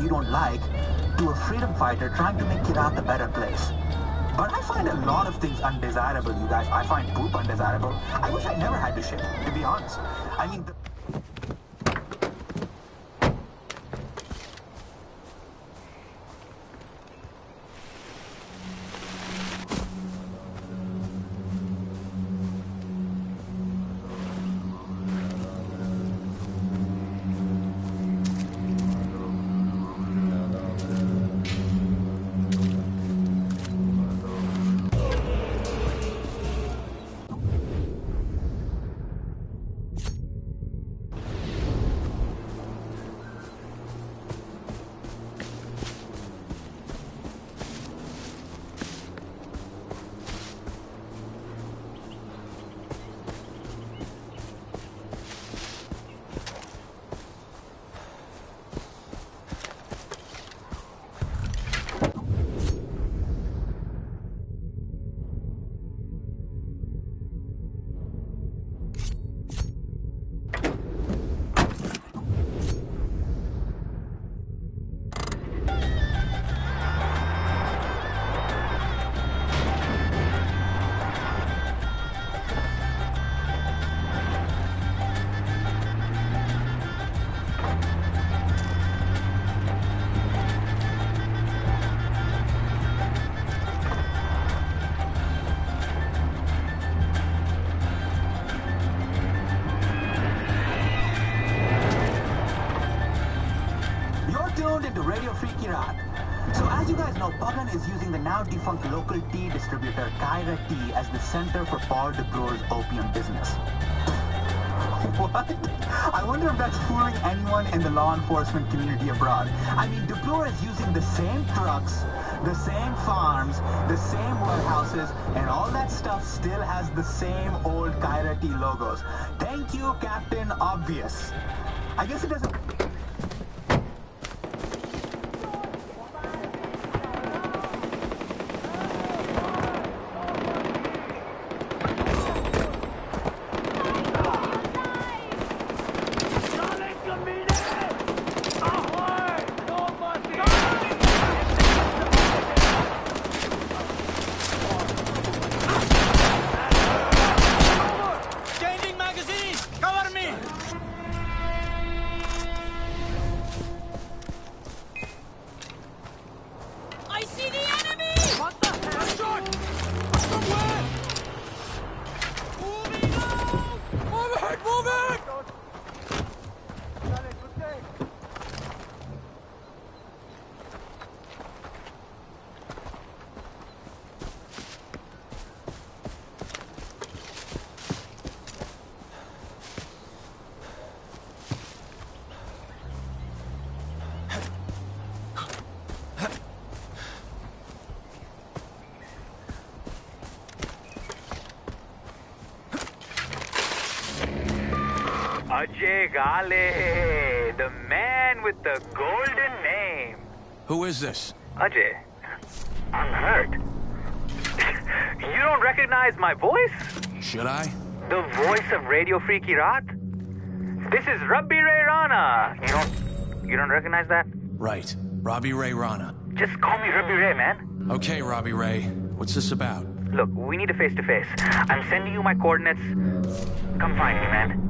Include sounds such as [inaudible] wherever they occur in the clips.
you don't like to a freedom fighter trying to make Kyrat a better place. But I find a lot of things undesirable, you guys. I find poop undesirable. I wish I never had to shit, to be honest. I mean, center for Paul DeBro's opium business. [laughs] What? I wonder if that's fooling anyone in the law enforcement community abroad. I mean, DeBro is using the same trucks, the same farms, the same warehouses, and all that stuff still has the same old Tea logos. Thank you, Captain Obvious. I guess it doesn't... Ghale, the man with the golden name. Who is this? Ajay, I'm hurt. you don't recognize my voice? Should I? The voice of Radio Free Kyrat? This is Rabi Ray Rana. You don't, you don't recognize that? Right. Robbie Ray Rana. Just call me Rabbi Ray, man. Okay, Robbie Ray. What's this about? Look, we need a face to face. I'm sending you my coordinates. Come find me, man.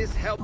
This helped.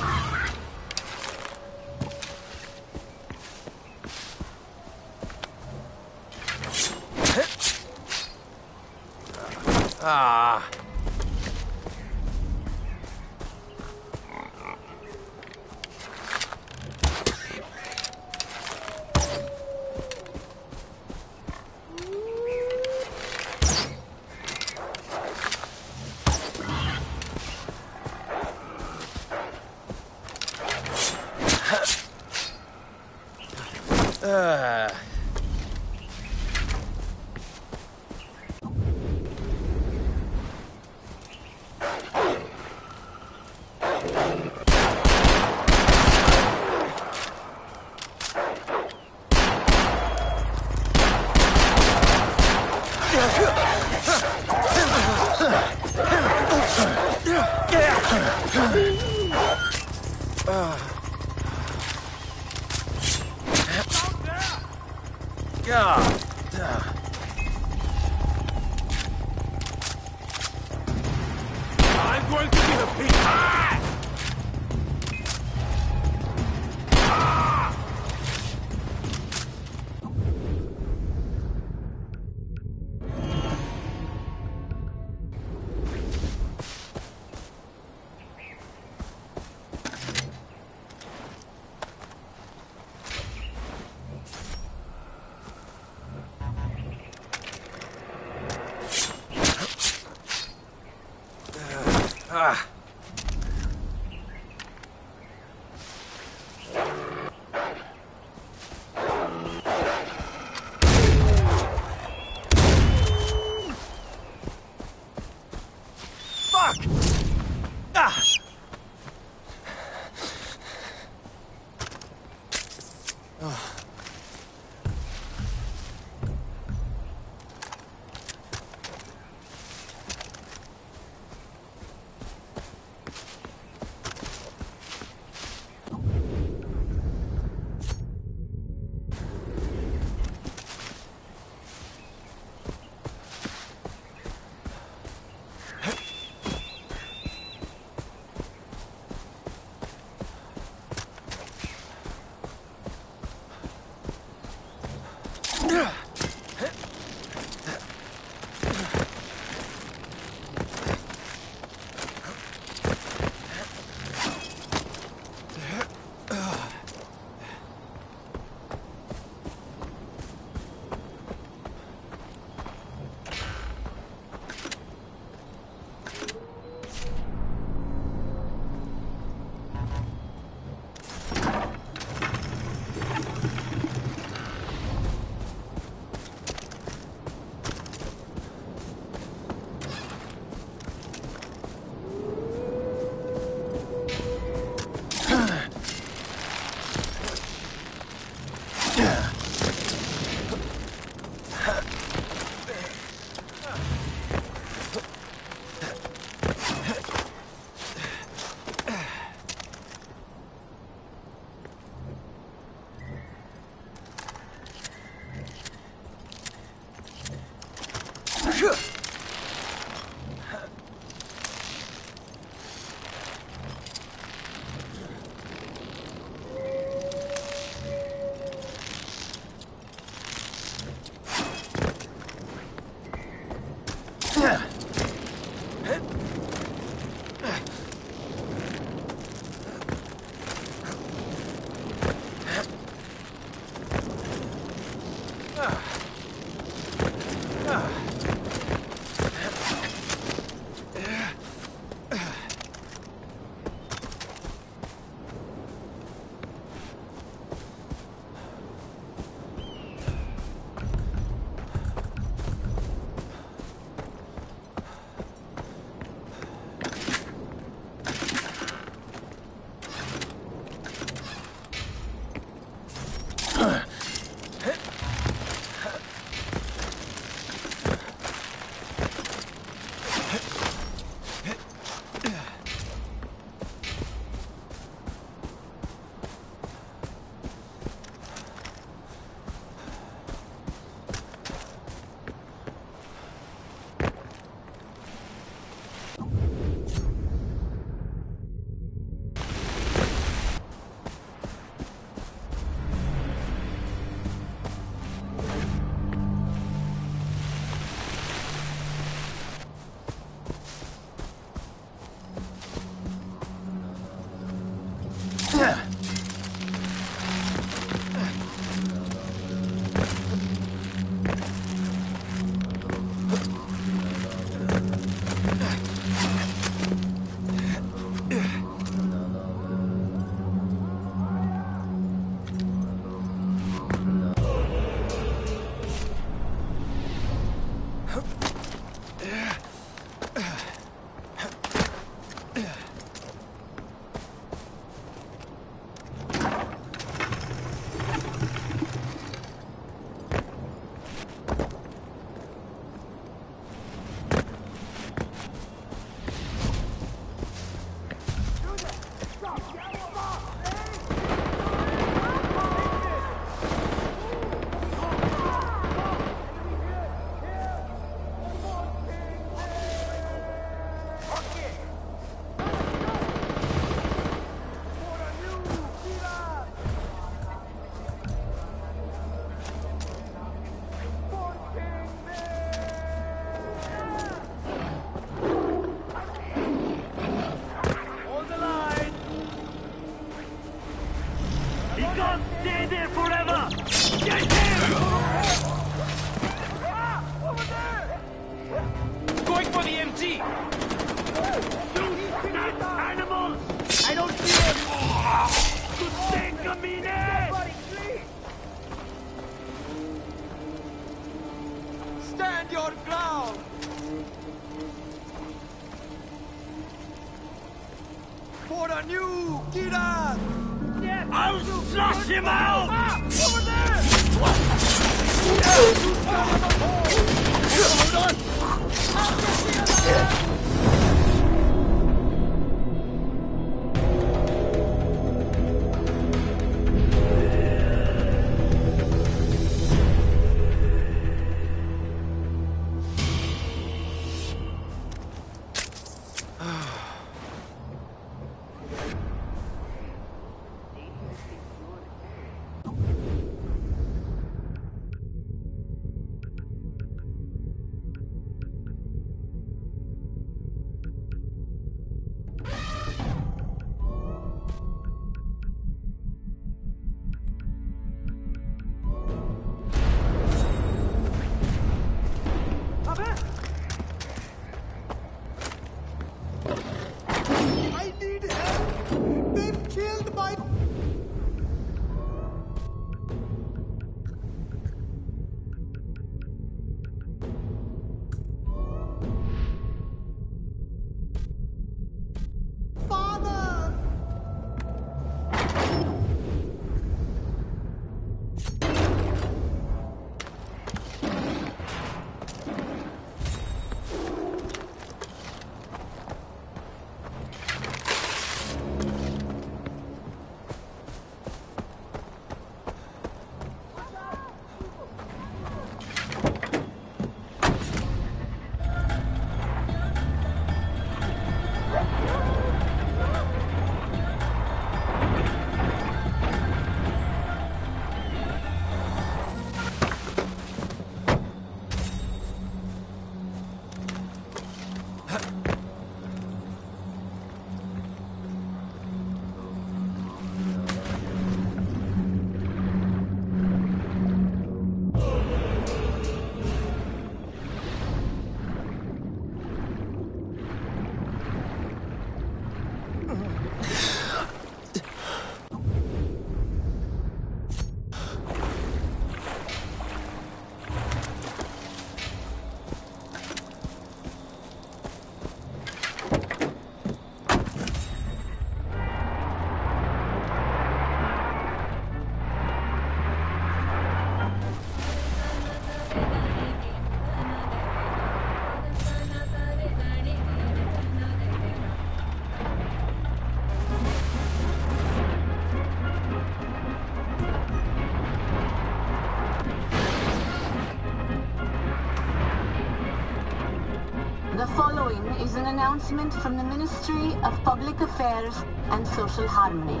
An announcement from the Ministry of Public Affairs and Social Harmony.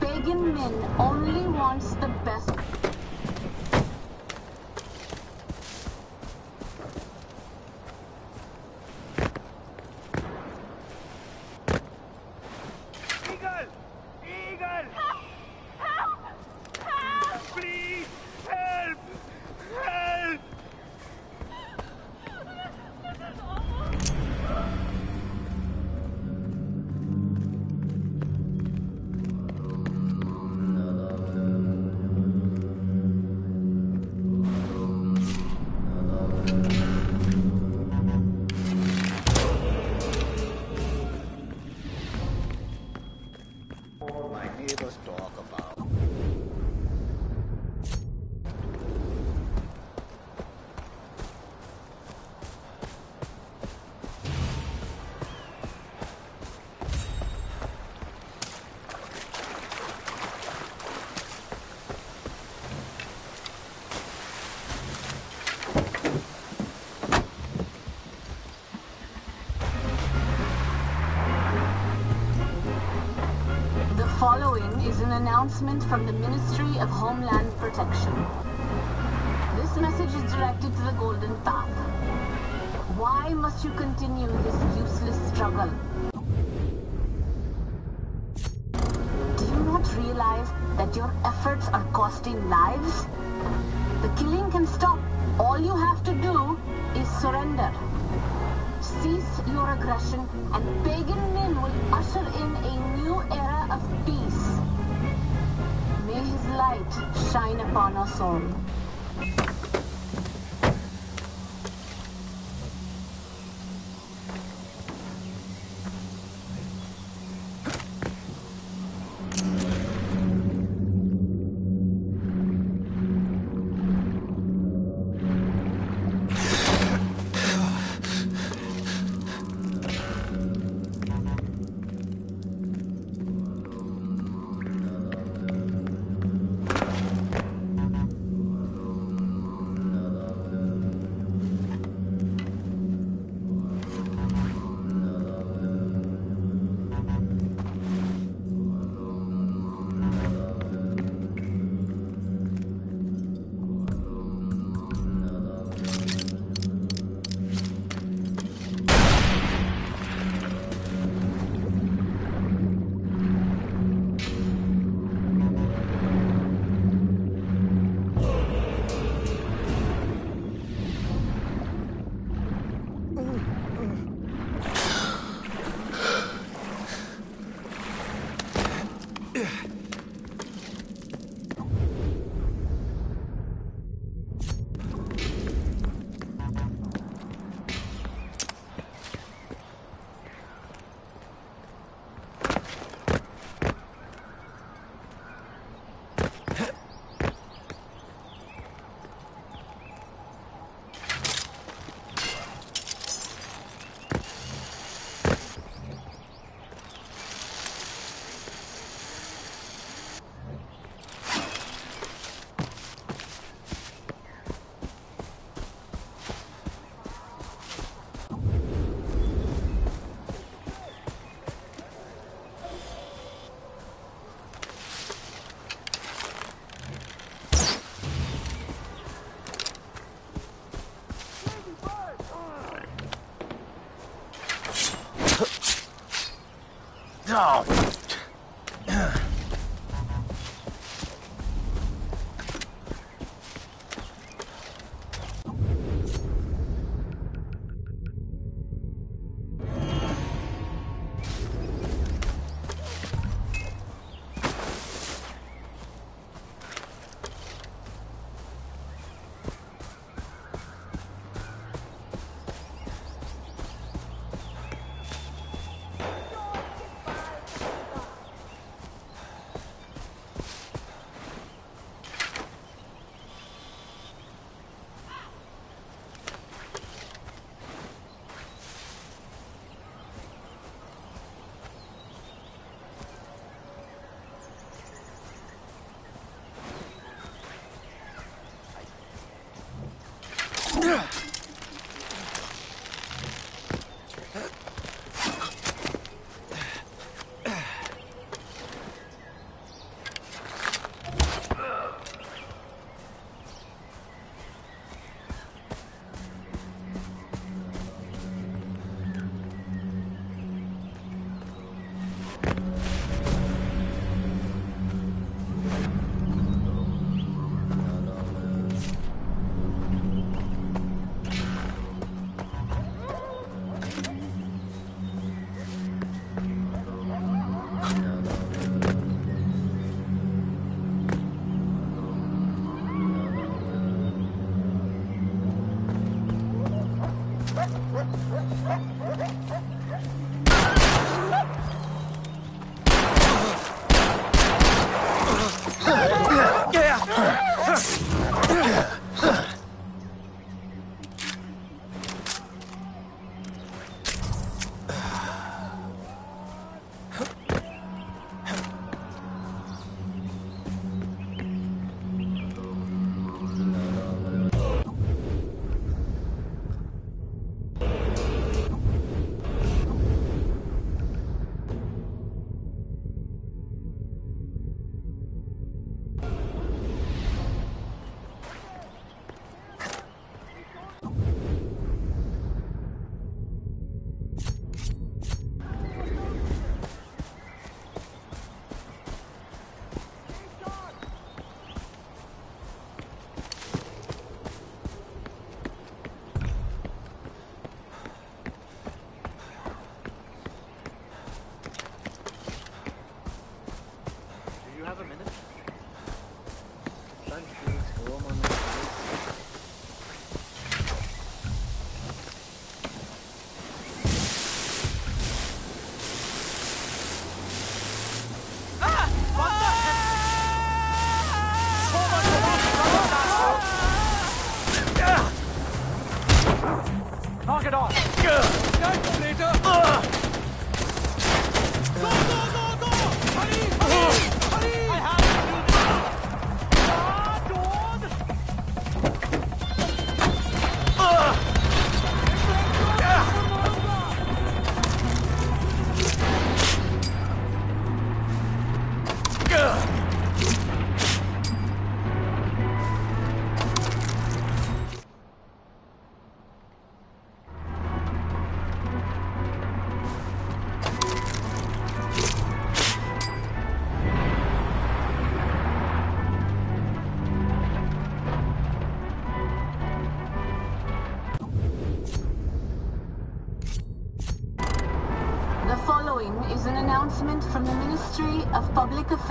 Pagan Min following is an announcement from the Ministry of Homeland Protection. This message is directed to the Golden Path. Why must you continue this useless struggle? Do you not realize that your efforts are costing lives? The killing can stop. All you have to do is surrender. Cease your aggression, and Pagan Min will usher in a light shine upon us all.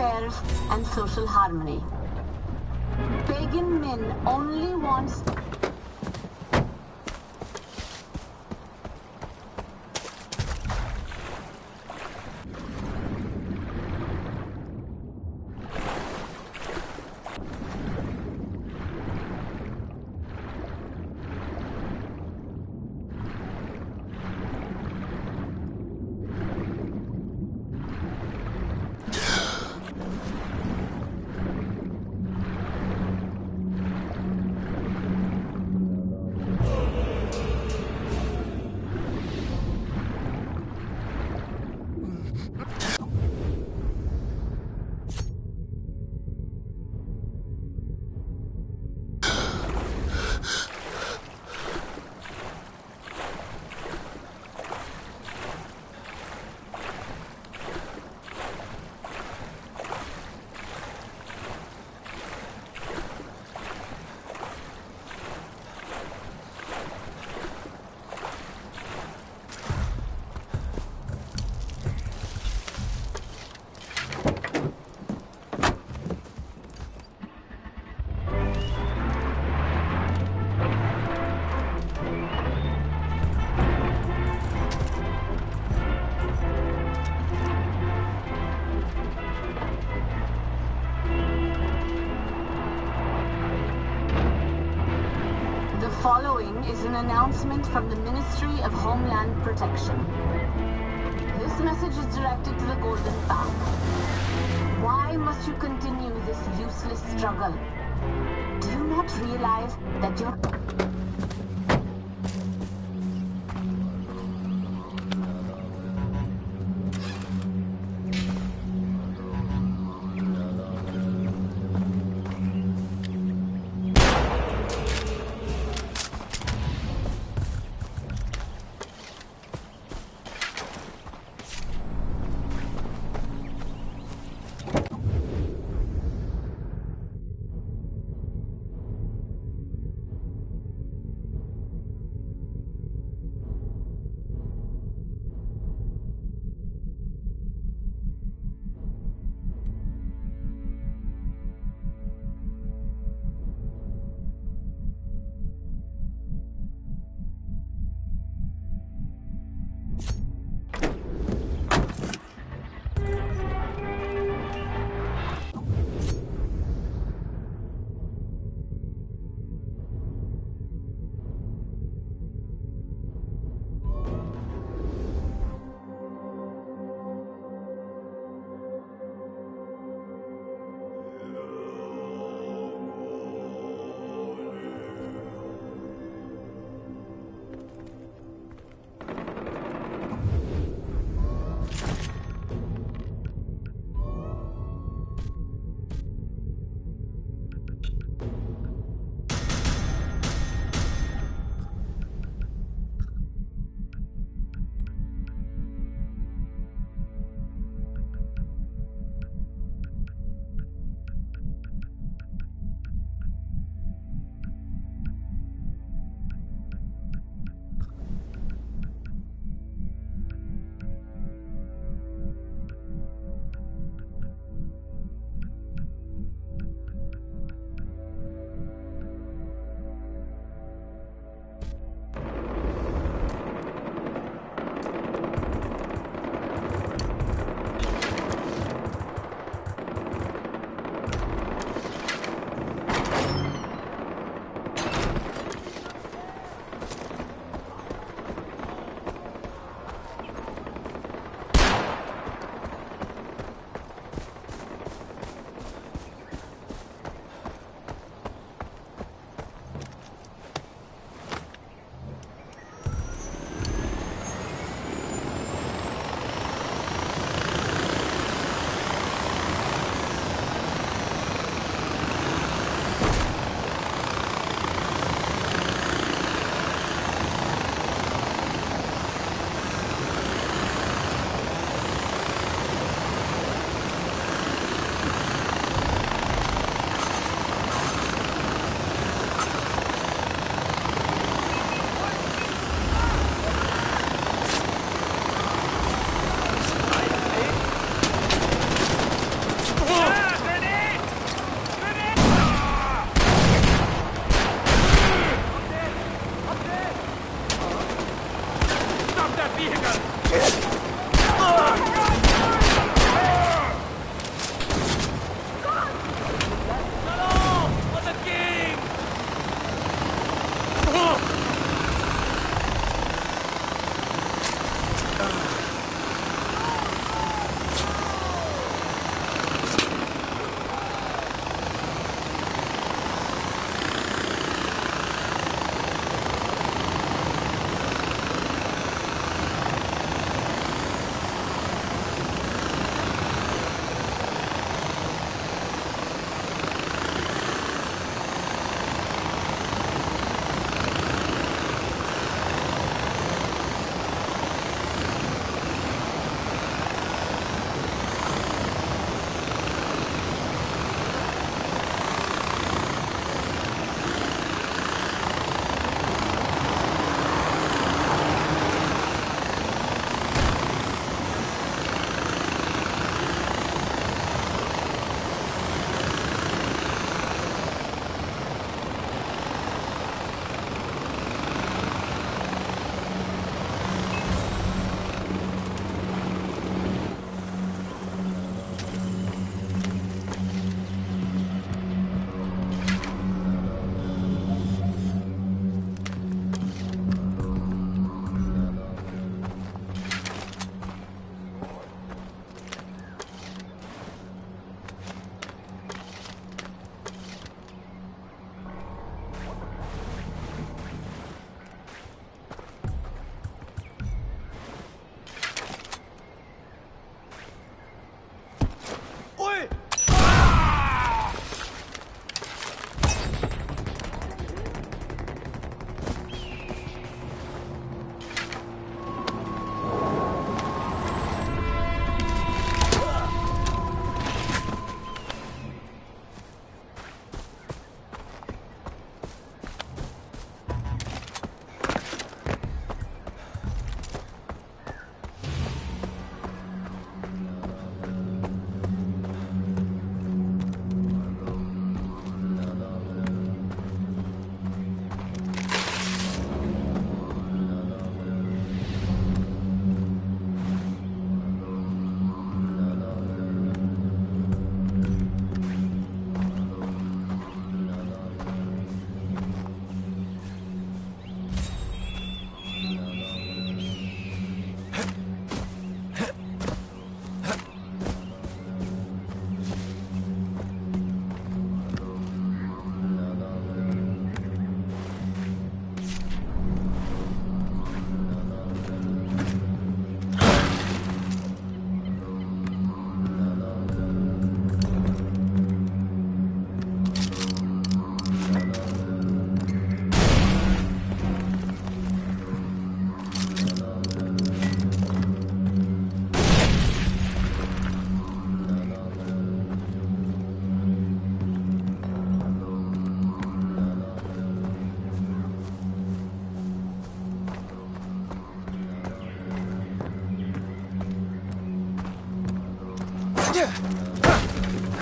Affairs and Social Harmony. Pagan Min only following is an announcement from the Ministry of Homeland Protection. This message is directed to the Golden Path. Why must you continue this useless struggle? Do you not realize that your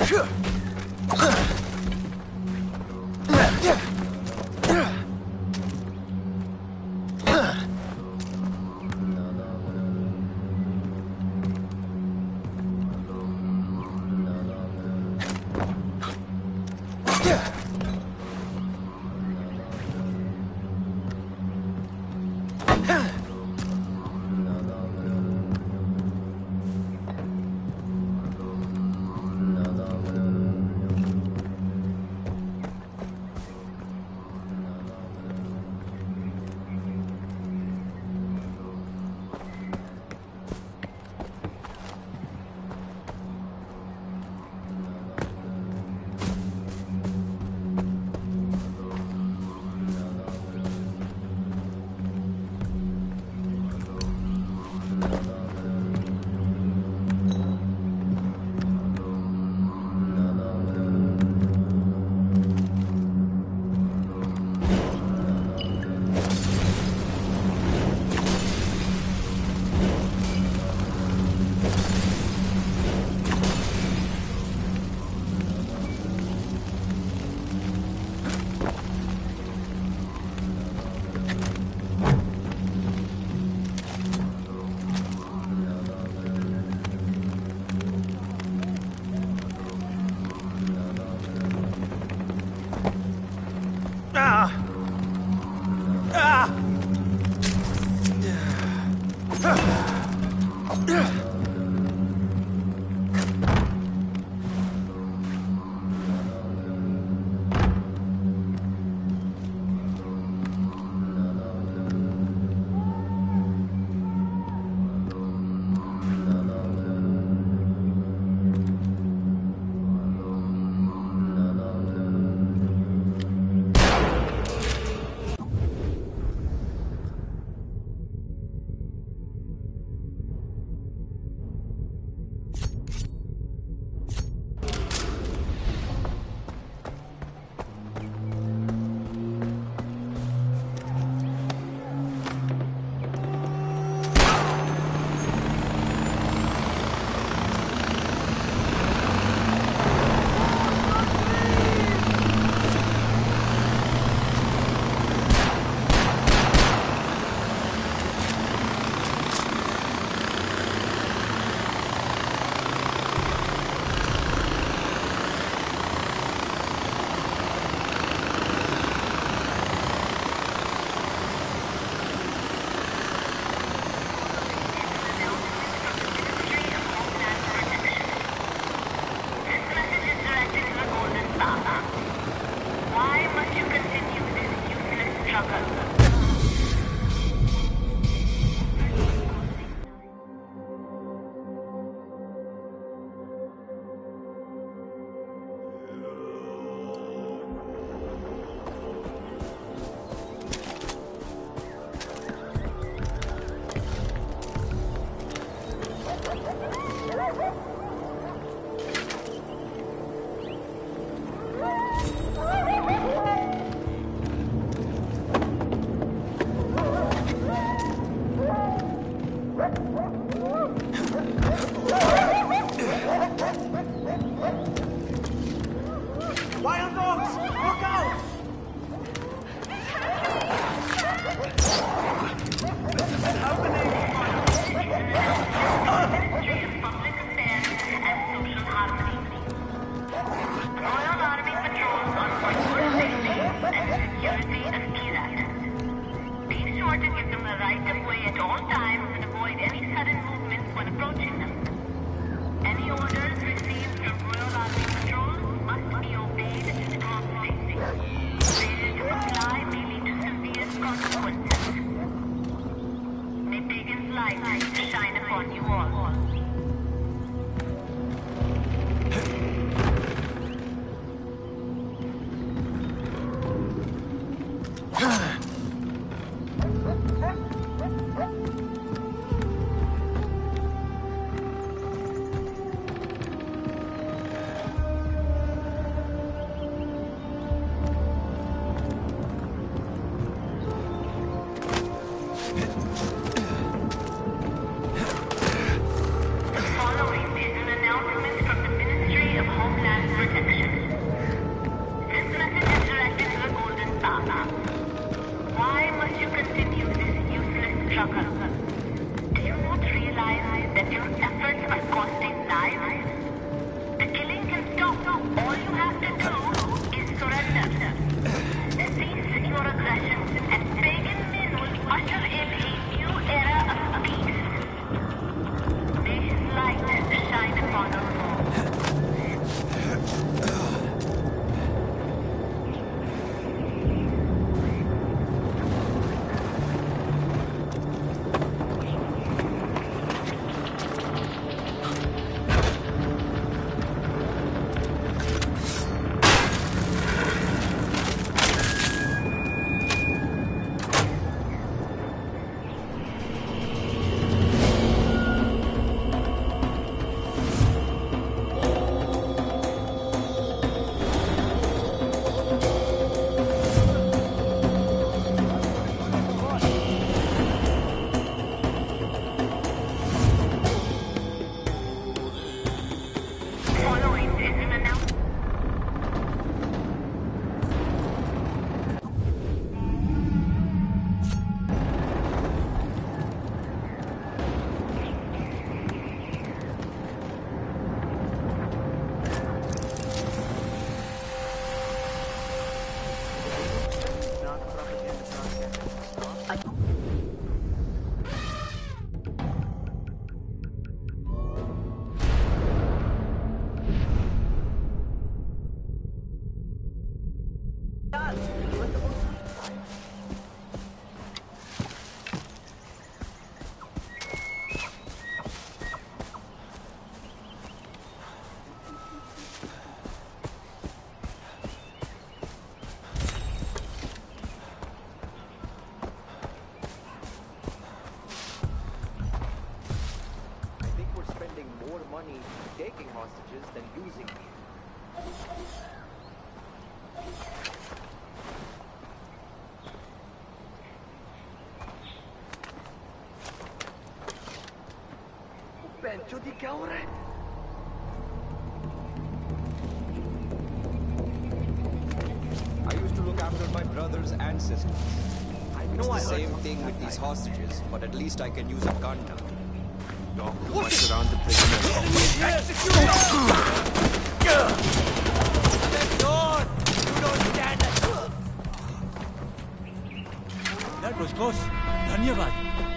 这哼。I used to look after my brother's ancestors. I know it's the I same thing with these hostages, but at least I can use a gun now. Doc, what surround the prisoners? That was close. Danyavad.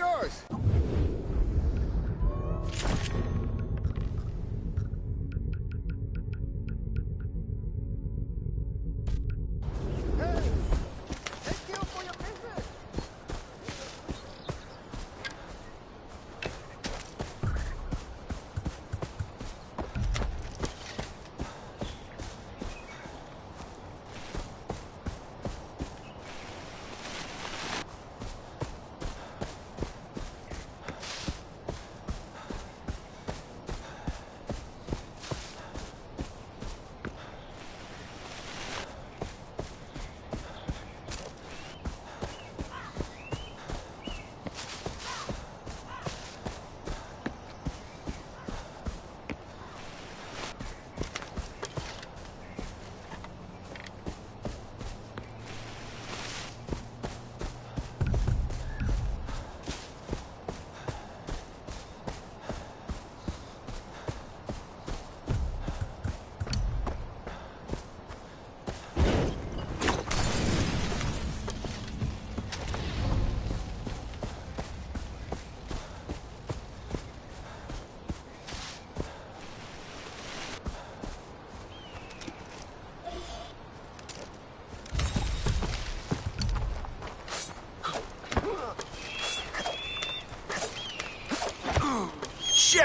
course.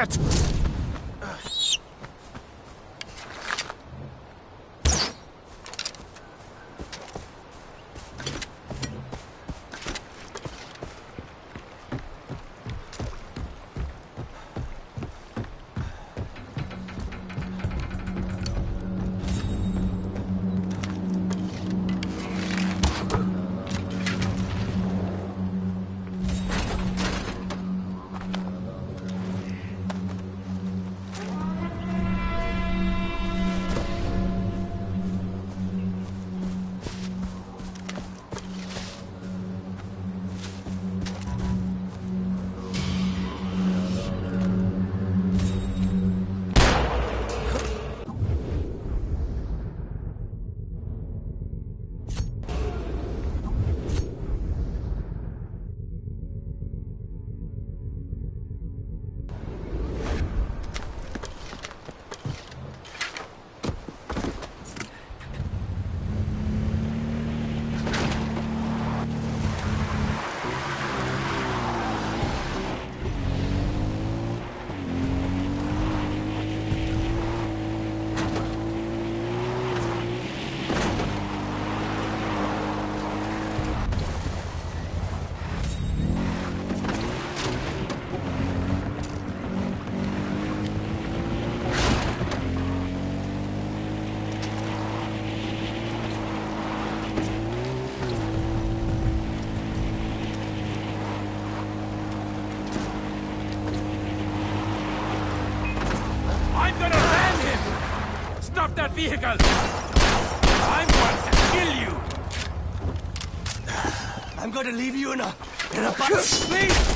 Shit! Stop that vehicle! I'm going to kill you! I'm going to leave you in a in a box. Please.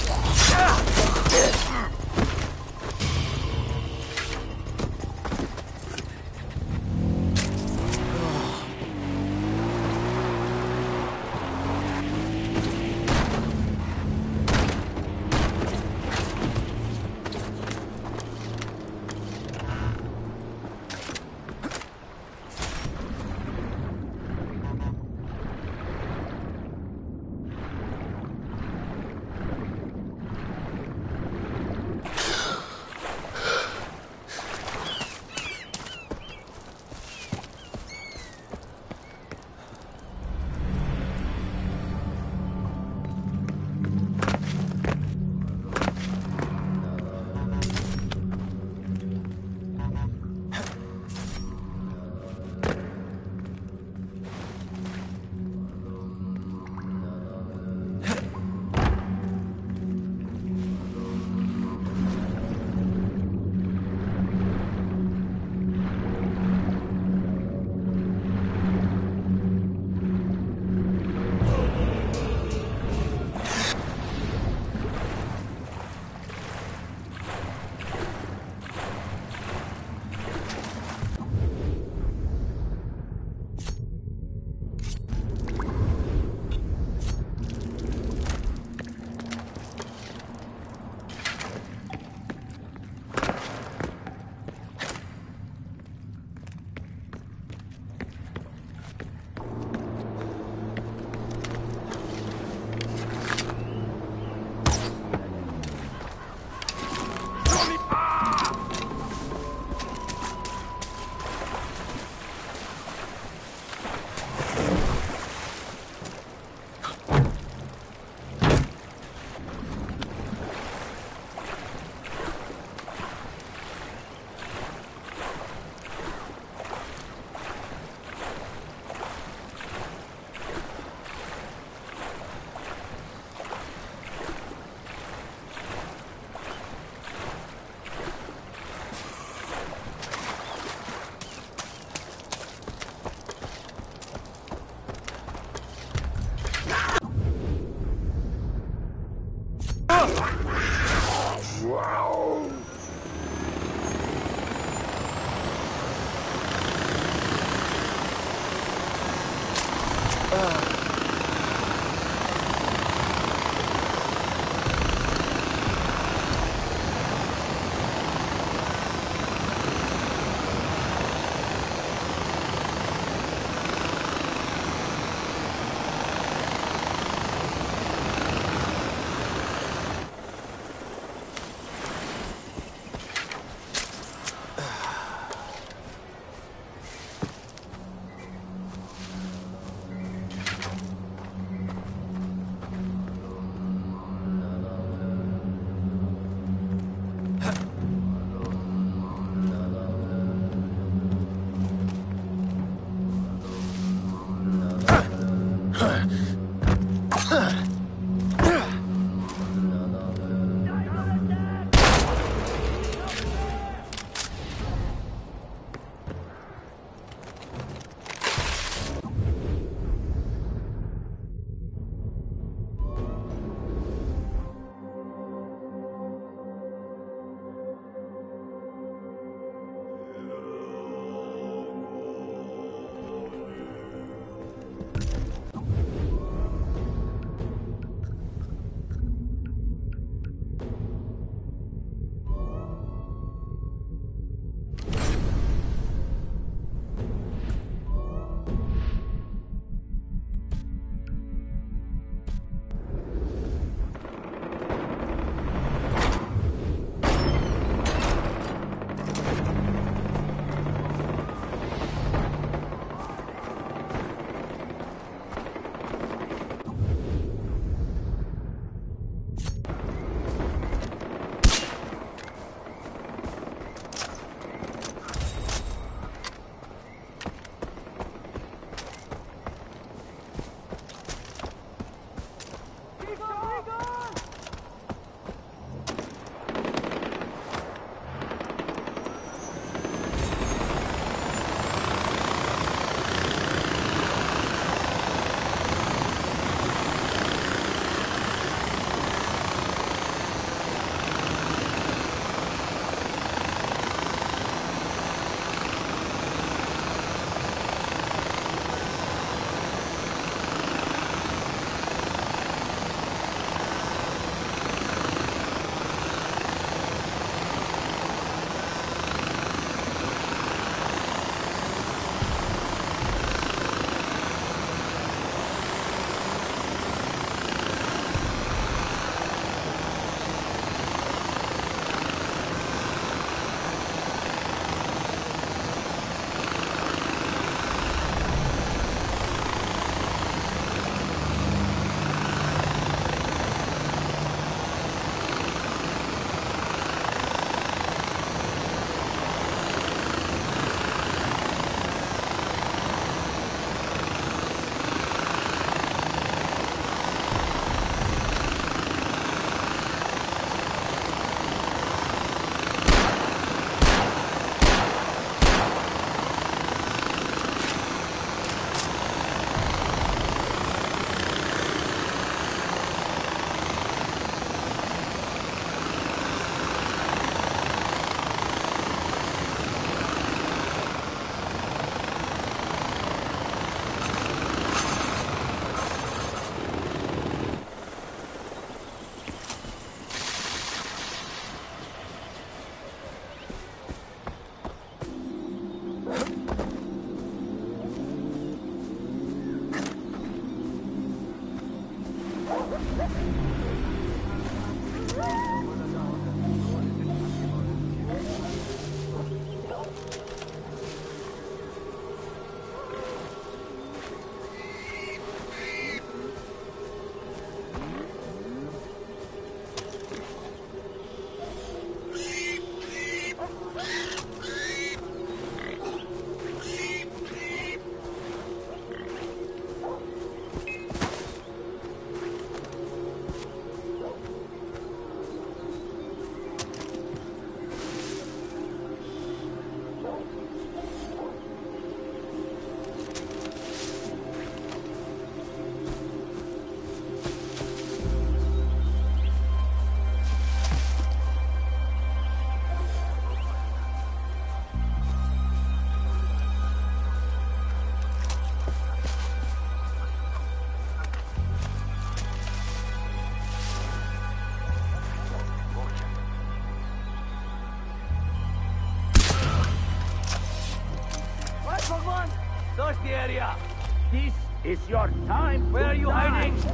Your time. Where are you hiding?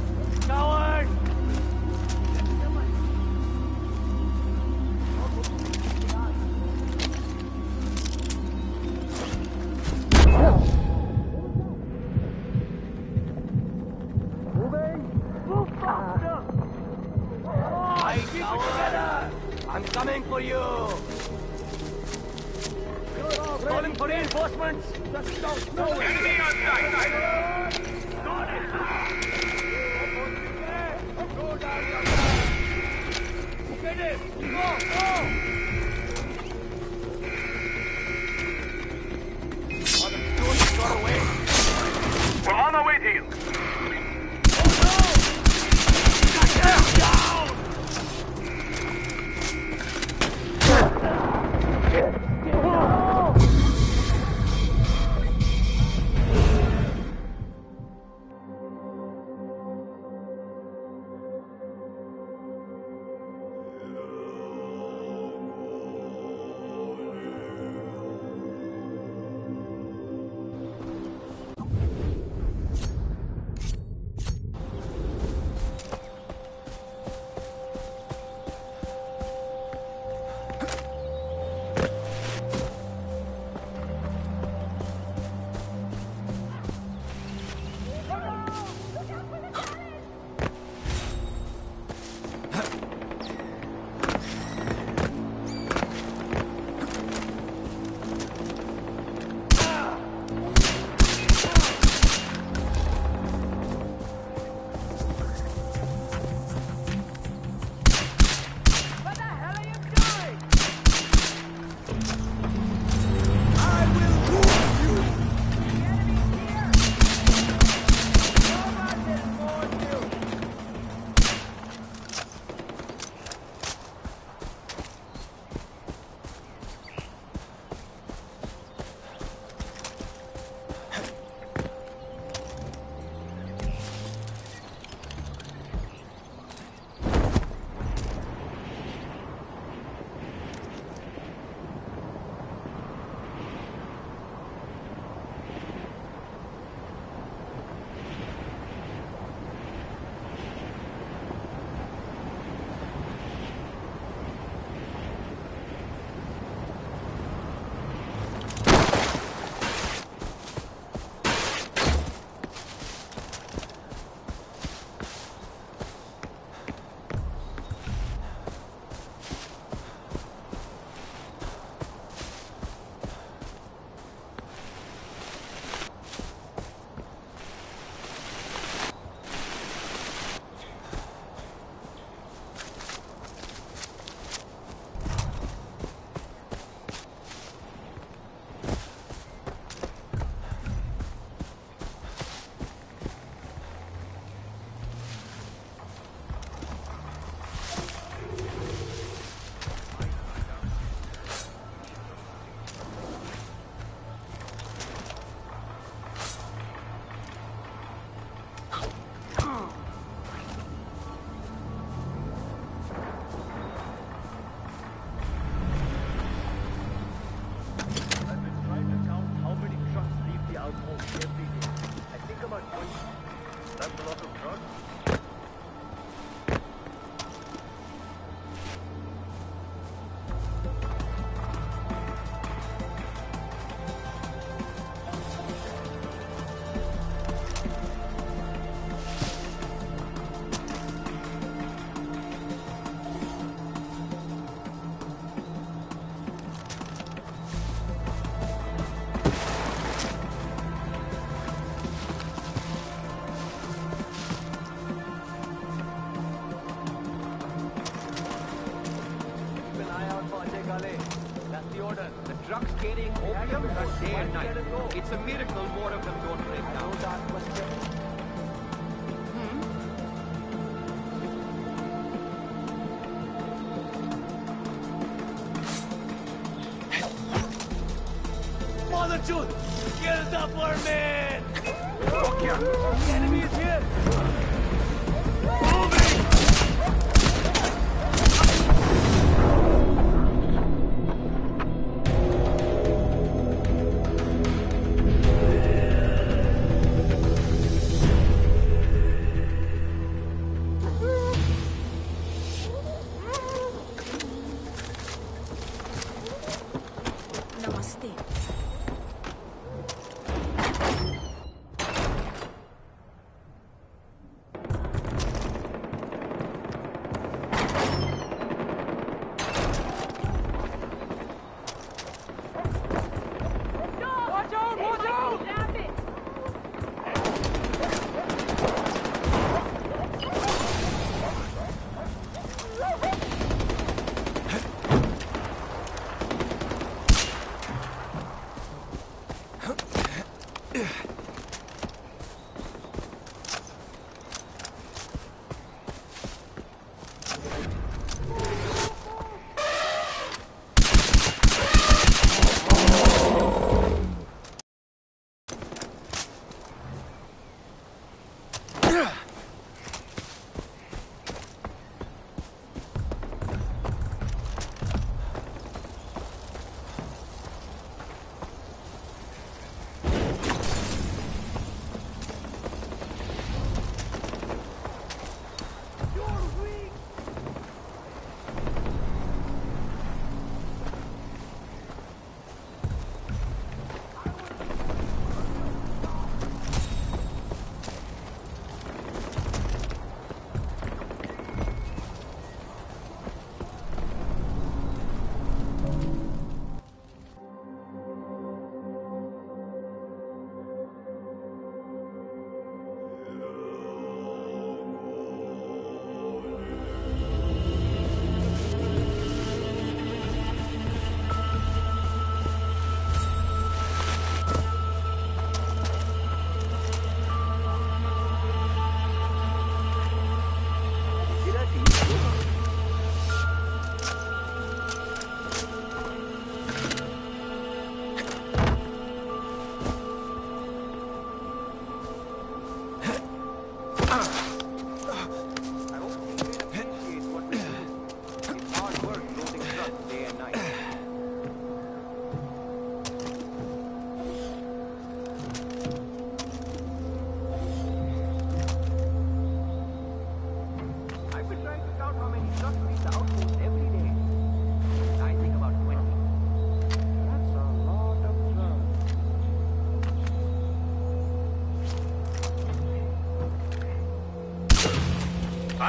Day and night. It's a miracle more of them don't break down. Mother hmm? June! Get up, our man! The enemy is here!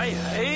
hey, hate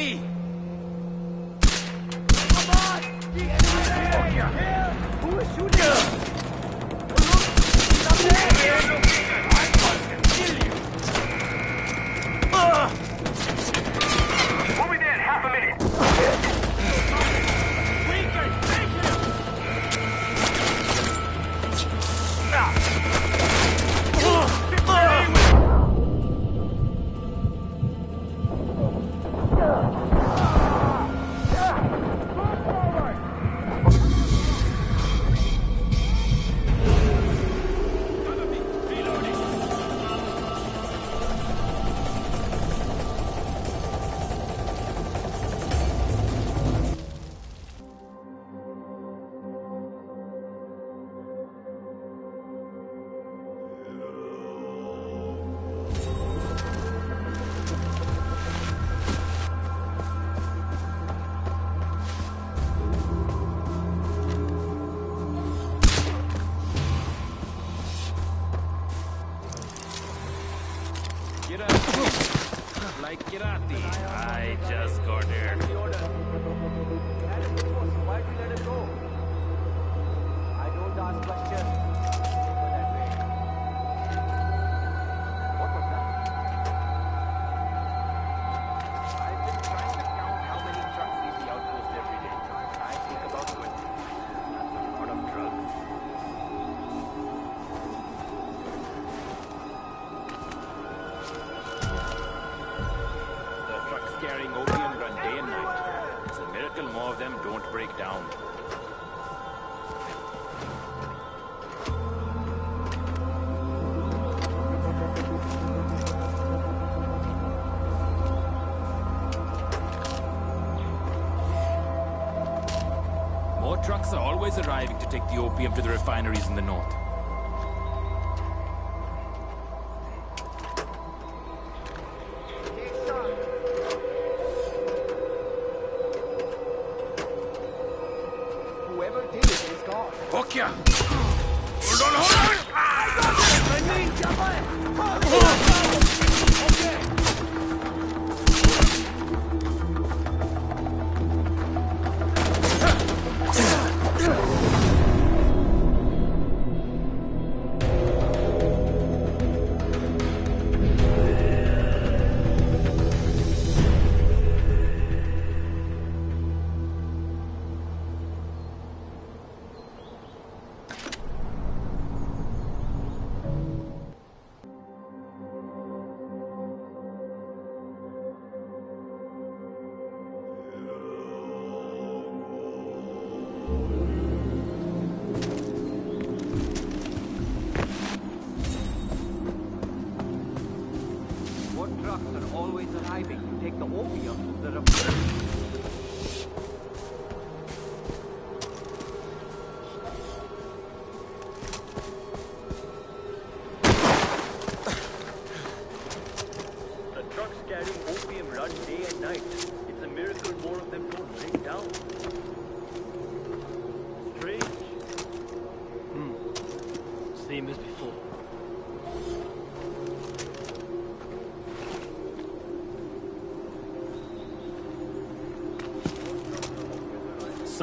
always arriving to take the opium to the refineries in the north.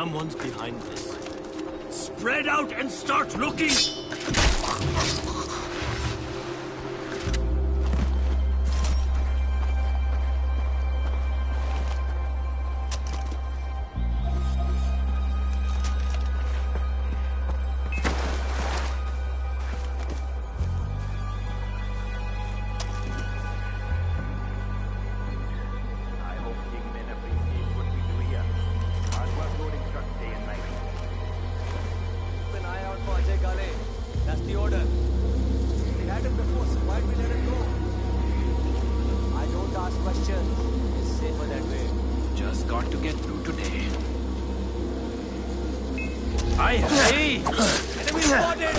Someone's behind this. Spread out and start looking! Hey! Enemy spotted!